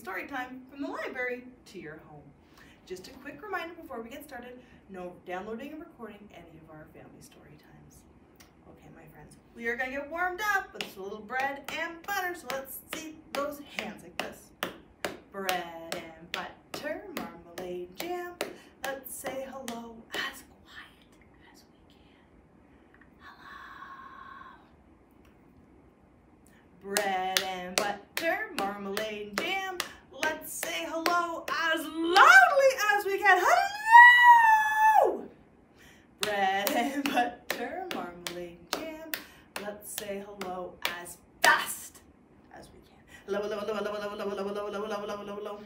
story time from the library to your home. Just a quick reminder before we get started, no downloading and recording any of our family story times. Okay, my friends, we are gonna get warmed up with a little bread and butter, so let's see those hands like this. Bread and butter, marmalade jam. Let's say hello as quiet as we can. Hello. Bread and butter, marmalade and jam. Let's say hello as loudly as we can. Hello! Bread and butter, marmalade and jam. Let's say hello as fast as we can. Hello, hello, hello, hello, hello, hello, hello, hello, hello, hello, hello, hello.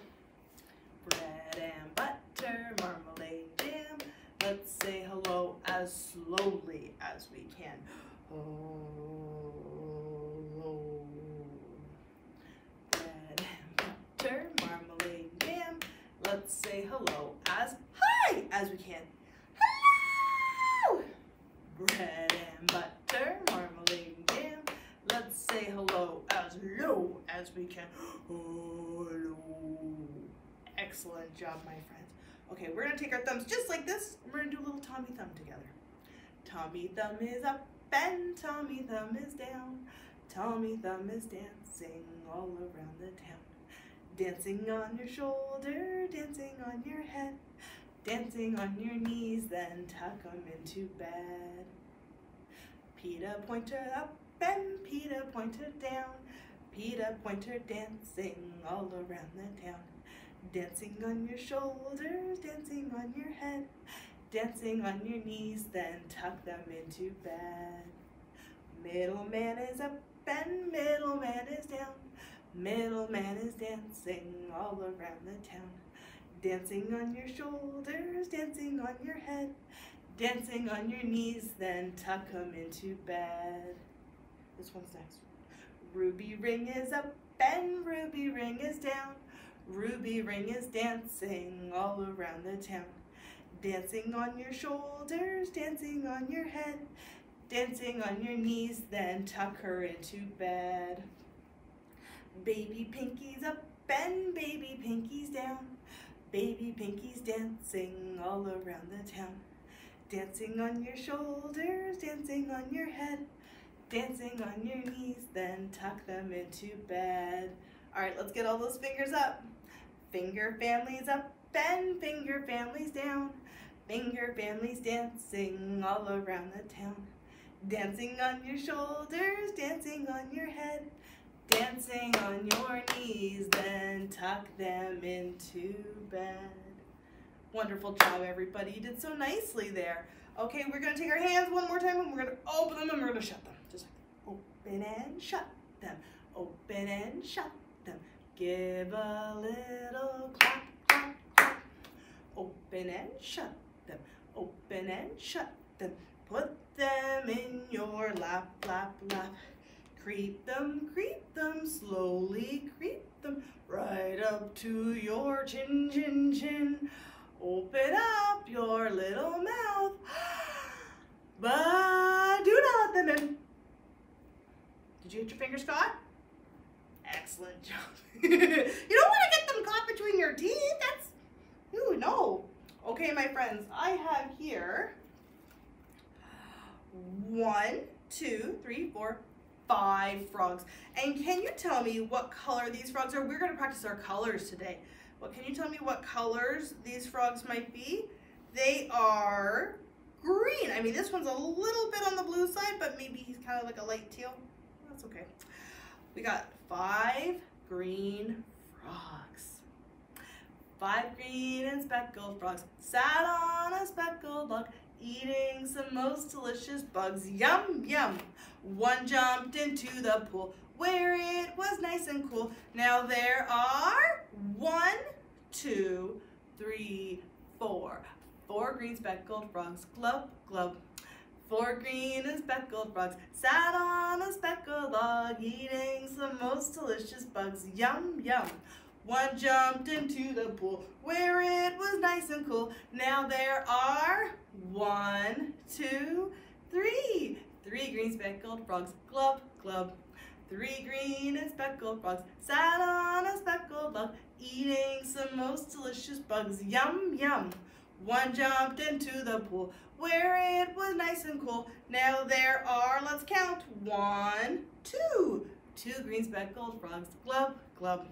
Bread and butter, marmalade jam. Let's say hello as slowly as we can. Hello. Bread and butter, marmalade jam. Let's say hello as high as we can. Hello. Bread and butter, marmalade and jam. Let's say hello as low as we can. Excellent job, my friends. Okay, we're gonna take our thumbs just like this. We're gonna do a little Tommy thumb together. Tommy thumb is up and Tommy thumb is down. Tommy thumb is dancing all around the town. Dancing on your shoulder, dancing on your head, dancing on your knees, then tuck 'em into bed. Peter Pointer up and Peter Pointer down. Peter Pointer dancing all around the town. Dancing on your shoulders, dancing on your head, dancing on your knees, then tuck them into bed. Middleman is up and middleman is down. Middleman is dancing all around the town. Dancing on your shoulders, dancing on your head, dancing on your knees, then tuck them into bed. This one's next. Ruby ring is up and ruby ring is down. Ruby ring is dancing all around the town. Dancing on your shoulders, dancing on your head, dancing on your knees, then tuck her into bed. Baby Pinky's up and baby Pinky's down. Baby Pinky's dancing all around the town. Dancing on your shoulders, dancing on your head, dancing on your knees, then tuck them into bed. All right, let's get all those fingers up. Finger families up and finger families down. Finger families dancing all around the town. Dancing on your shoulders, dancing on your head, dancing on your knees, then tuck them into bed. Wonderful job, everybody. You did so nicely there. Okay, we're gonna take our hands one more time and we're gonna open them and we're gonna shut them. Open and shut them, open and shut them. Give a little clap, clap, clap. Open and shut them, open and shut them. Put them in your lap, lap, lap. Creep them, creep them, slowly creep them right up to your chin, chin, chin. Open up your little mouth, but do not let them in. You hit your fingers caught? Excellent job. you don't want to get them caught between your teeth. That's, ooh, no. Okay, my friends, I have here one, two, three, four, five frogs. And can you tell me what color these frogs are? We're going to practice our colors today. Well, can you tell me what colors these frogs might be? They are green. I mean, this one's a little bit on the blue side, but maybe he's kind of like a light teal. That's okay. We got five green frogs. Five green and speckled frogs sat on a speckled log, eating some most delicious bugs. Yum, yum. One jumped into the pool where it was nice and cool. Now there are one, two, three, four. Four green speckled frogs. Glub, glub. Four green and speckled frogs sat on a speckled log, eating some most delicious bugs. Yum, yum. One jumped into the pool where it was nice and cool. Now there are one, two, three. Three green speckled frogs. Glub, glub. Three green and speckled frogs sat on a speckled log, eating some most delicious bugs. Yum, yum. One jumped into the pool where it was nice and cool. Now there are, let's count, one, two. Two green speckled frogs, glub, glub.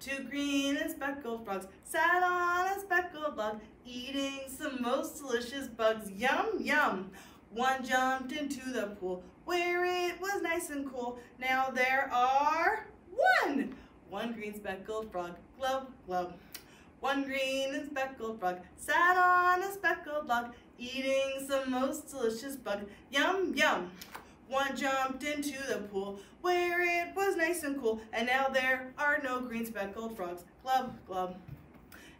Two green and speckled frogs sat on a speckled log, eating some most delicious bugs. Yum, yum. One jumped into the pool where it was nice and cool. Now there are one. One green speckled frog, glub, glub. One green speckled frog sat on a speckled log, eating some most delicious bug. Yum, yum. One jumped into the pool where it was nice and cool, and now there are no green speckled frogs. Glub, glub.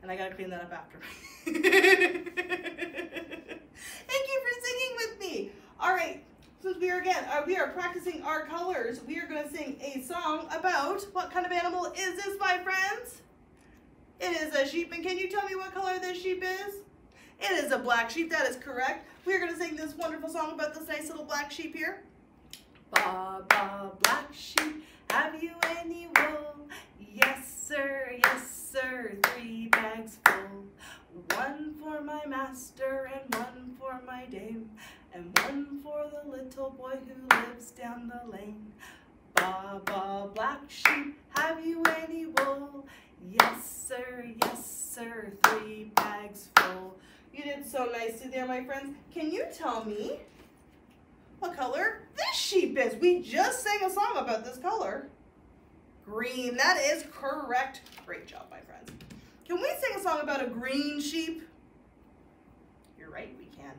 And I gotta clean that up after. Thank you for singing with me. All right, since we are again, uh, we are practicing our colors, we are gonna sing a song about what kind of animal is this, my friends? It is a sheep, and can you tell me what color this sheep is? It is a black sheep, that is correct. We are going to sing this wonderful song about this nice little black sheep here. Ba, ba, black sheep, have you any wool? Yes, sir, yes, sir, three bags full. One for my master and one for my dame, and one for the little boy who lives down the lane. Ba, ba, black sheep, have you any sir, yes, sir, three bags full. You did so nicely there, my friends. Can you tell me what color this sheep is? We just sang a song about this color. Green, that is correct. Great job, my friends. Can we sing a song about a green sheep? You're right, we can.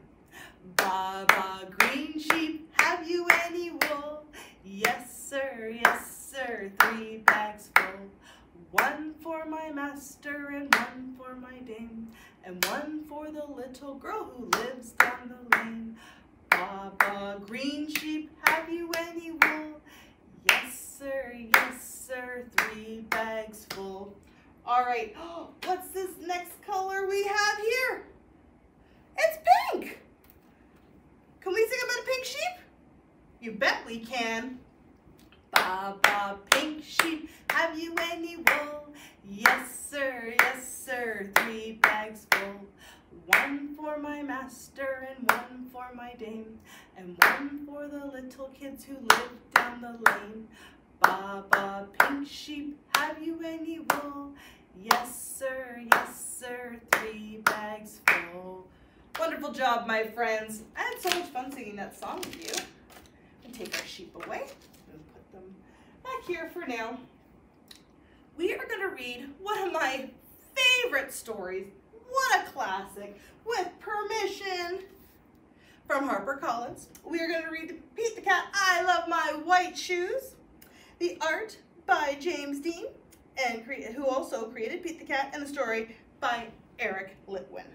Ba, ba, green sheep, have you any wool? Yes, sir, yes, sir, three bags full. One for my master and one for my dame, and one for the little girl who lives down the lane. Baba, green sheep, have you any wool? Yes, sir, yes, sir, three bags full. All right, oh, what's this next color we have here? It's pink. Can we sing about a pink sheep? You bet we can. Ba, ba, pink sheep, have you any wool? Yes, sir, yes, sir, three bags full. One for my master and one for my dame, and one for the little kids who live down the lane. Ba, ba, pink sheep, have you any wool? Yes, sir, yes, sir, three bags full. Wonderful job, my friends. I had so much fun singing that song with you. And take our sheep away here for now. We are going to read one of my favorite stories. What a classic. With permission from HarperCollins. We are going to read Pete the Cat, I Love My White Shoes. The art by James Dean, and who also created Pete the Cat, and the story by Eric Litwin.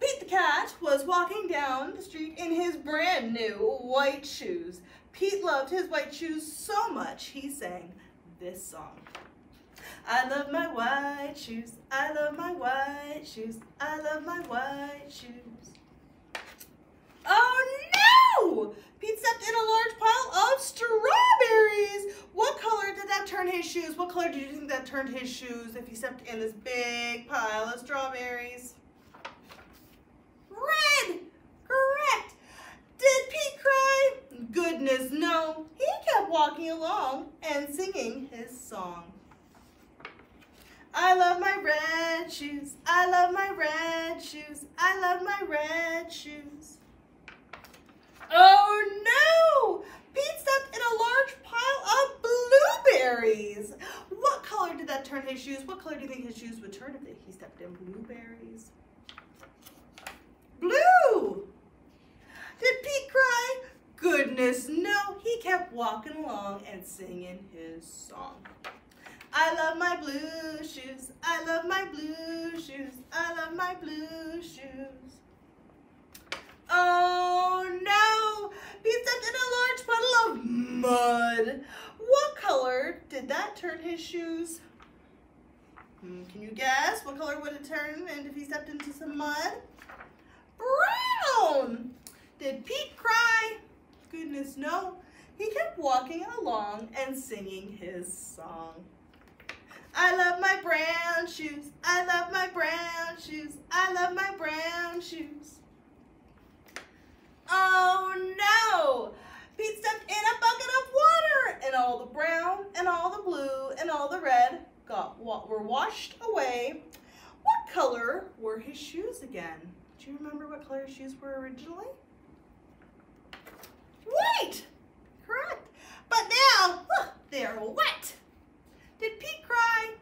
Pete the cat was walking down the street in his brand new white shoes. Pete loved his white shoes so much he sang this song. I love my white shoes, I love my white shoes, I love my white shoes. Oh no! Pete stepped in a large pile of strawberries. What color did that turn his shoes? What color do you think that turned his shoes if he stepped in this big pile of strawberries? Red! Correct! Did Pete cry? Goodness, no. He kept walking along and singing his song. I love my red shoes. I love my red shoes. I love my red shoes. Oh no! Pete stepped in a large pile of blueberries. What color did that turn his shoes? What color do you think his shoes would turn if he stepped in blueberries? Blue! Did Pete cry? Goodness, no. He walking along and singing his song. I love my blue shoes. I love my blue shoes. I love my blue shoes. Oh no! Pete stepped in a large puddle of mud. What color did that turn his shoes? Hmm, can you guess? What color would it turn and if he stepped into some mud? brown. Did Pete cry? Goodness no. He kept walking along and singing his song. I love my brown shoes. I love my brown shoes. I love my brown shoes. Oh no! Pete stepped in a bucket of water and all the brown and all the blue and all the red got were washed away. What color were his shoes again? Do you remember what color his shoes were originally? White! Correct. But now, look, they're wet. Did Pete cry?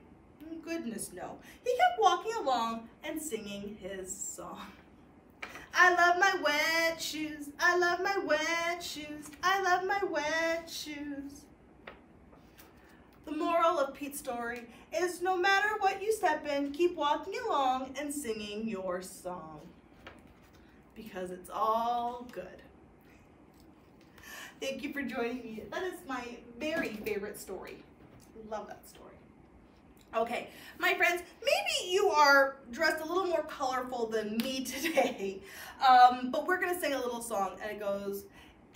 Goodness no. He kept walking along and singing his song. I love my wet shoes. I love my wet shoes. I love my wet shoes. The moral of Pete's story is no matter what you step in, keep walking along and singing your song. Because it's all good. Thank you for joining me. That is my very favorite story. Love that story. Okay, my friends, maybe you are dressed a little more colorful than me today, um, but we're gonna sing a little song and it goes,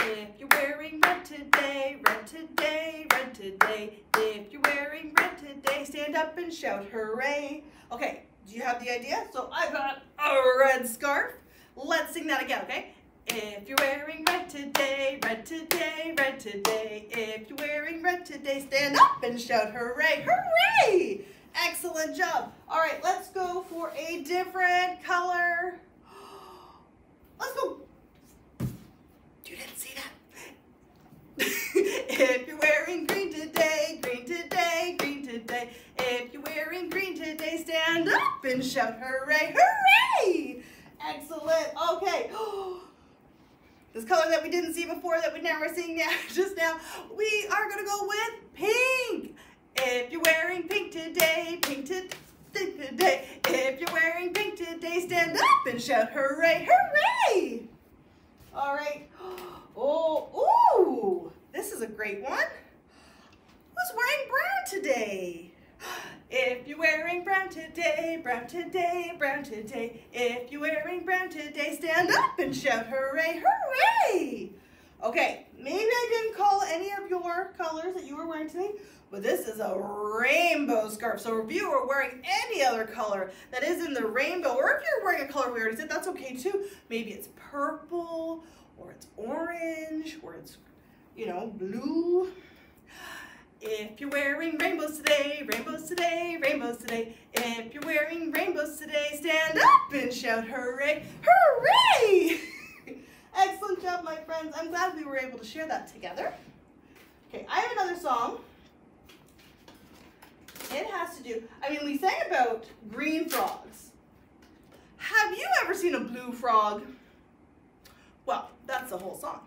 if you're wearing red today, red today, red today, if you're wearing red today, stand up and shout hooray. Okay, do you have the idea? So I got a red scarf. Let's sing that again, okay? If you're wearing red today, red today, red today, if you're wearing red today, stand up and shout hooray, hooray! Excellent job. All right, let's go for a different color. Let's go. You didn't see that. if you're wearing green today, green today, green today, if you're wearing green today, stand up and shout hooray, hooray! Excellent. Okay. this color that we didn't see before that we now are seeing now, just now, we are gonna go with pink. If you're wearing pink today, pink today, if you're wearing pink today, stand up and shout hooray, hooray! All right. Oh, ooh, this is a great one. Who's wearing brown today? If you're wearing brown today, brown today, brown today, if you're wearing brown today, stand up and shout hooray, hooray! Okay, maybe I didn't call any of your colors that you were wearing today, but this is a rainbow scarf. So if you are wearing any other color that is in the rainbow, or if you're wearing a color we already said, that's okay too. Maybe it's purple, or it's orange, or it's, you know, blue. If you're wearing rainbows today, rainbows today, rainbows today, if you're wearing rainbows today, stand up and shout hooray, hooray! Excellent job, my friends. I'm glad we were able to share that together. Okay, I have another song. It has to do, I mean, we sang about green frogs. Have you ever seen a blue frog? Well, that's the whole song.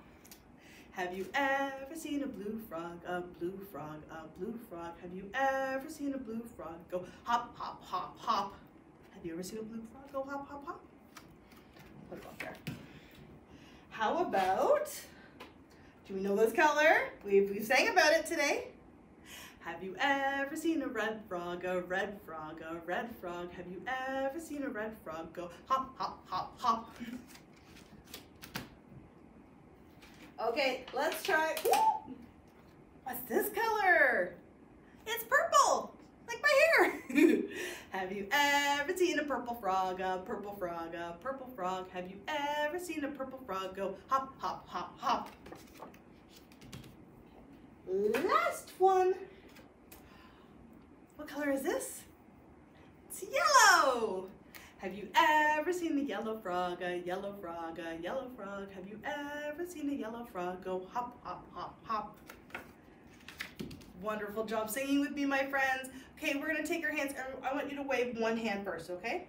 Have you ever seen a blue frog, a blue frog, a blue frog? Have you ever seen a blue frog go hop, hop, hop, hop? Have you ever seen a blue frog go hop, hop, hop? Put it up there. How about, do we know this color? We've, we sang about it today. Have you ever seen a red frog, a red frog, a red frog? Have you ever seen a red frog go hop, hop, hop, hop? Okay, let's try. What's this color? It's purple, like my hair. Have you ever seen a purple frog, a purple frog, a purple frog? Have you ever seen a purple frog go hop, hop, hop, hop? Last one. What color is this? It's yellow. Have you ever seen a yellow frog, a yellow frog, a yellow frog? Have you ever seen a yellow frog go hop, hop, hop, hop? Wonderful job singing with me, my friends. Okay, we're gonna take your hands, and I want you to wave one hand first, okay?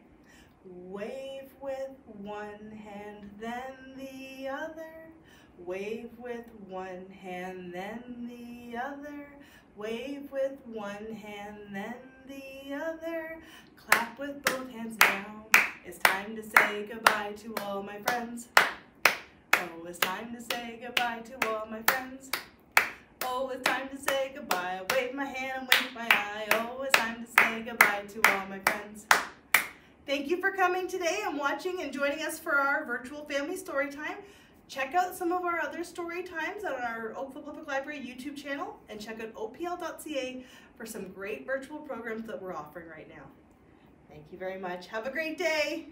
Wave with one hand, then the other. Wave with one hand, then the other. Wave with one hand, then the other. Clap with both hands now. It's time to say goodbye to all my friends. Oh, it's time to say goodbye to all my friends. Oh, it's time to say goodbye. I wave my hand and wink my eye. Oh, it's time to say goodbye to all my friends. Thank you for coming today and watching and joining us for our virtual family story time. Check out some of our other story times on our Oakville Public Library YouTube channel and check out opl.ca for some great virtual programs that we're offering right now. Thank you very much. Have a great day.